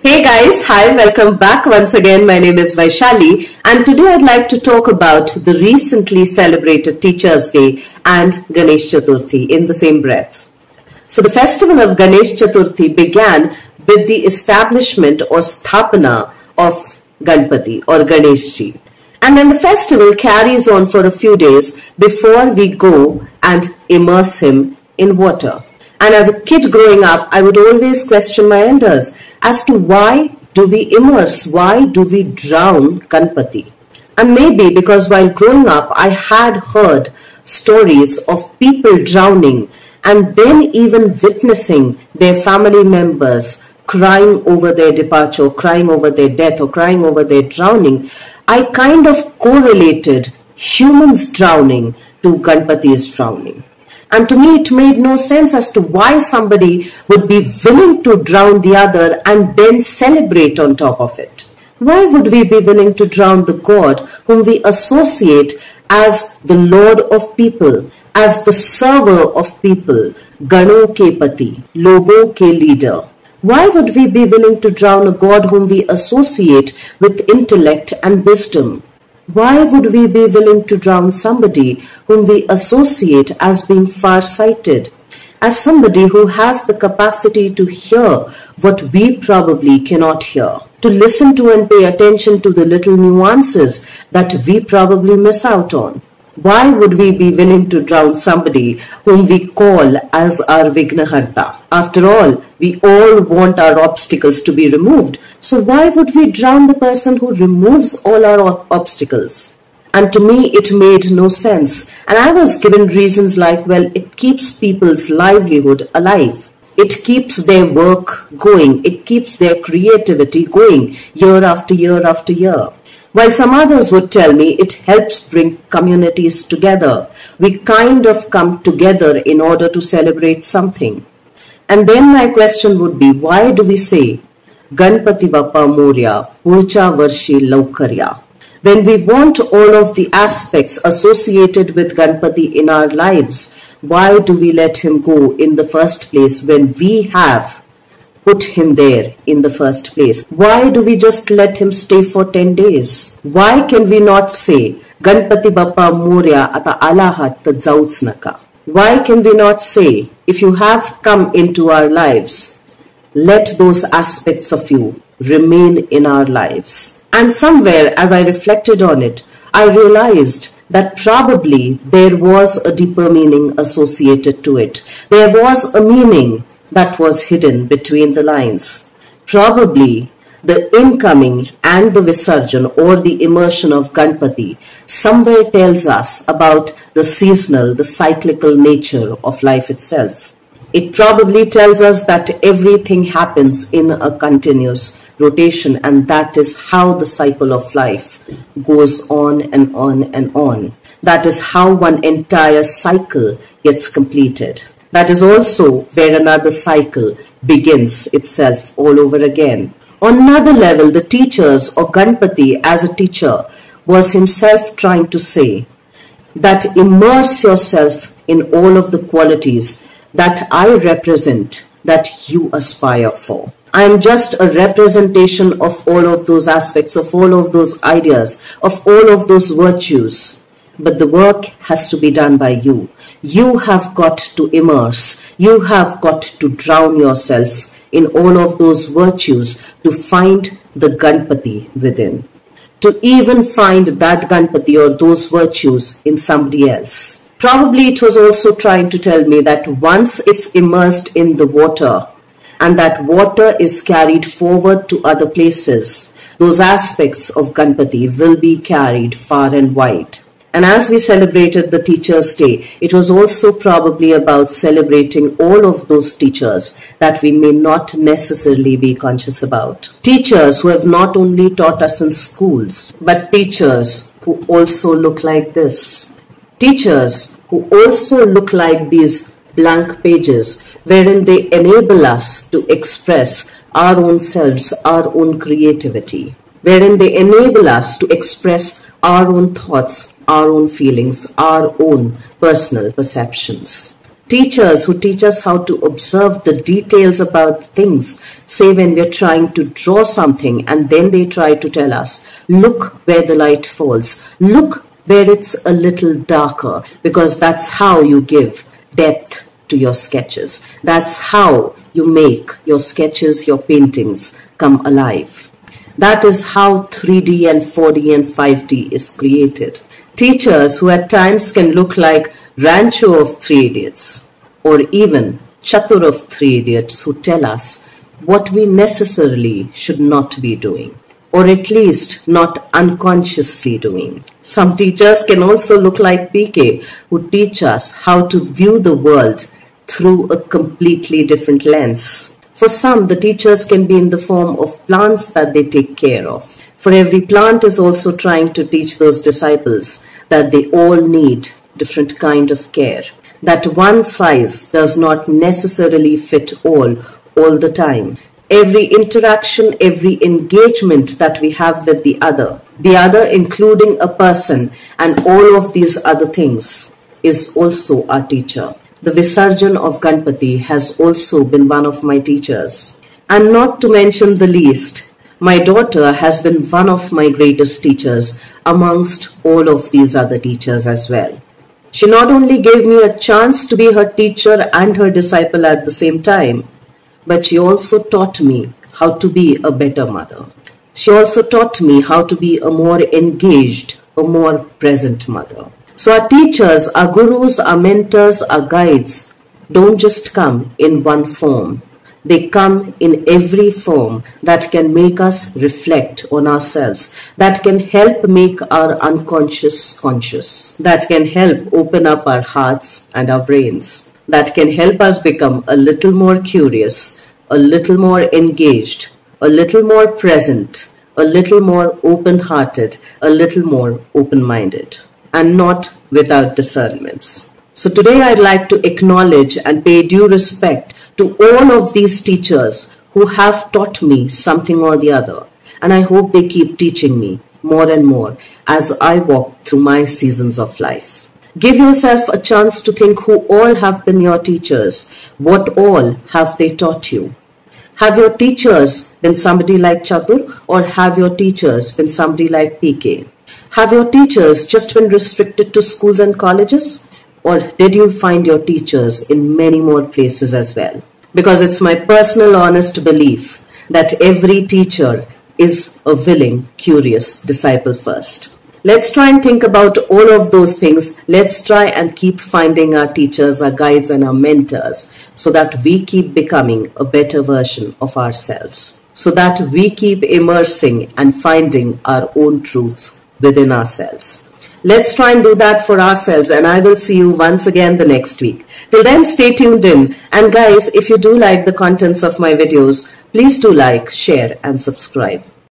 Hey guys, hi, welcome back once again. My name is Vaishali and today I'd like to talk about the recently celebrated Teachers Day and Ganesh Chaturthi in the same breath. So the festival of Ganesh Chaturthi began with the establishment or sthapana of Ganpati or Ganeshji. And then the festival carries on for a few days before we go and immerse him in water. And as a kid growing up, I would always question my elders as to why do we immerse, why do we drown Ganpati? And maybe because while growing up, I had heard stories of people drowning and then even witnessing their family members crying over their departure, crying over their death, or crying over their drowning. I kind of correlated humans drowning to Ganpati's drowning. And to me, it made no sense as to why somebody would be willing to drown the other and then celebrate on top of it. Why would we be willing to drown the God whom we associate as the Lord of people, as the server of people, Gano ke pati, Logo ke leader? Why would we be willing to drown a God whom we associate with intellect and wisdom? Why would we be willing to drown somebody whom we associate as being far-sighted, as somebody who has the capacity to hear what we probably cannot hear, to listen to and pay attention to the little nuances that we probably miss out on? Why would we be willing to drown somebody whom we call as our Vignaharta? After all, we all want our obstacles to be removed. So why would we drown the person who removes all our obstacles? And to me, it made no sense. And I was given reasons like, well, it keeps people's livelihood alive. It keeps their work going. It keeps their creativity going year after year after year. While some others would tell me it helps bring communities together. We kind of come together in order to celebrate something. And then my question would be, why do we say Ganpati Bappa Moria, Purcha Varshi Laukarya? When we want all of the aspects associated with Ganpati in our lives, why do we let him go in the first place when we have put him there in the first place? Why do we just let him stay for 10 days? Why can we not say, Ganpati Bappa Moria ata alahat naka? Why can we not say, if you have come into our lives, let those aspects of you remain in our lives? And somewhere, as I reflected on it, I realized that probably there was a deeper meaning associated to it. There was a meaning that was hidden between the lines. Probably the incoming and the Visarjan or the immersion of Ganpati somewhere tells us about the seasonal, the cyclical nature of life itself. It probably tells us that everything happens in a continuous rotation and that is how the cycle of life goes on and on and on. That is how one entire cycle gets completed. That is also where another cycle begins itself all over again. On another level, the teachers or Ganpati as a teacher was himself trying to say that immerse yourself in all of the qualities that I represent, that you aspire for. I am just a representation of all of those aspects, of all of those ideas, of all of those virtues. But the work has to be done by you. You have got to immerse. You have got to drown yourself in all of those virtues to find the Ganpati within. To even find that Ganpati or those virtues in somebody else. Probably it was also trying to tell me that once it's immersed in the water and that water is carried forward to other places, those aspects of Ganpati will be carried far and wide. And as we celebrated the Teachers' Day, it was also probably about celebrating all of those teachers that we may not necessarily be conscious about. Teachers who have not only taught us in schools, but teachers who also look like this. Teachers who also look like these blank pages wherein they enable us to express our own selves, our own creativity, wherein they enable us to express our own thoughts, our own feelings, our own personal perceptions. Teachers who teach us how to observe the details about things. Say when we're trying to draw something and then they try to tell us, look where the light falls. Look where it's a little darker because that's how you give depth to your sketches. That's how you make your sketches, your paintings come alive. That is how 3D and 4D and 5D is created. Teachers who at times can look like Rancho of Three Idiots, or even Chatur of Three Idiots who tell us what we necessarily should not be doing, or at least not unconsciously doing. Some teachers can also look like PK who teach us how to view the world through a completely different lens. For some, the teachers can be in the form of plants that they take care of. For every plant is also trying to teach those disciples that they all need different kind of care. That one size does not necessarily fit all, all the time. Every interaction, every engagement that we have with the other, the other including a person and all of these other things is also our teacher. The Visarjan of Ganpati has also been one of my teachers. And not to mention the least, my daughter has been one of my greatest teachers amongst all of these other teachers as well. She not only gave me a chance to be her teacher and her disciple at the same time, but she also taught me how to be a better mother. She also taught me how to be a more engaged, a more present mother. So our teachers, our gurus, our mentors, our guides don't just come in one form. They come in every form that can make us reflect on ourselves, that can help make our unconscious conscious, that can help open up our hearts and our brains, that can help us become a little more curious, a little more engaged, a little more present, a little more open hearted, a little more open minded, and not without discernments. So today I'd like to acknowledge and pay due respect to all of these teachers who have taught me something or the other. And I hope they keep teaching me more and more as I walk through my seasons of life. Give yourself a chance to think who all have been your teachers. What all have they taught you? Have your teachers been somebody like Chatur or have your teachers been somebody like PK? Have your teachers just been restricted to schools and colleges? Or did you find your teachers in many more places as well? Because it's my personal honest belief that every teacher is a willing, curious disciple first. Let's try and think about all of those things. Let's try and keep finding our teachers, our guides, and our mentors so that we keep becoming a better version of ourselves. So that we keep immersing and finding our own truths within ourselves. Let's try and do that for ourselves and I will see you once again the next week. Till then, stay tuned in. And guys, if you do like the contents of my videos, please do like, share and subscribe.